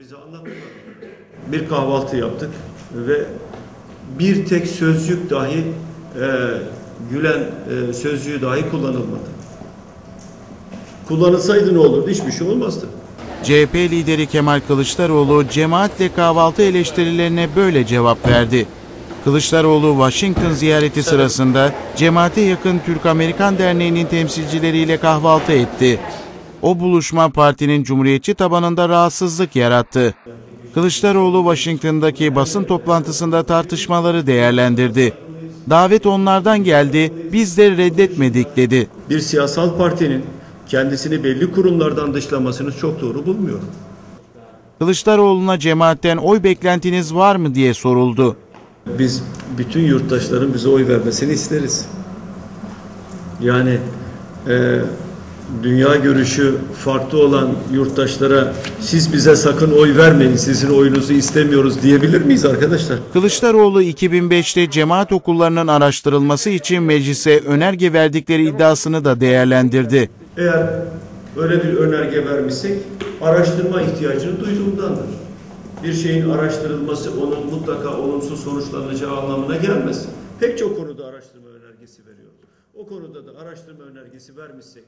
Bize anlattılar. Bir kahvaltı yaptık ve bir tek sözcük dahi e, Gülen e, sözcüğü dahi kullanılmadı. Kullanılsaydı ne olurdu? Hiçbir şey olmazdı. CHP lideri Kemal Kılıçdaroğlu cemaatle kahvaltı eleştirilerine böyle cevap verdi. Kılıçdaroğlu Washington ziyareti sırasında cemaate yakın Türk-Amerikan Derneği'nin temsilcileriyle kahvaltı etti. O buluşma partinin Cumhuriyetçi tabanında rahatsızlık yarattı. Kılıçdaroğlu Washington'daki basın toplantısında tartışmaları değerlendirdi. Davet onlardan geldi, biz de reddetmedik dedi. Bir siyasal partinin kendisini belli kurumlardan dışlamasını çok doğru bulmuyorum. Kılıçdaroğlu'na cemaatten oy beklentiniz var mı diye soruldu. Biz bütün yurttaşların bize oy vermesini isteriz. Yani e, dünya görüşü farklı olan yurttaşlara siz bize sakın oy vermeyin, sizin oyunuzu istemiyoruz diyebilir miyiz arkadaşlar? Kılıçdaroğlu 2005'te cemaat okullarının araştırılması için meclise önerge verdikleri iddiasını da değerlendirdi. Eğer öyle bir önerge vermişsek araştırma ihtiyacını duyduğumdandır. Bir şeyin araştırılması onun mutlaka olumsuz sonuçlanacağı anlamına gelmez. Pek çok konuda araştırma önergesi veriyoruz. O konuda da araştırma önergesi vermişsek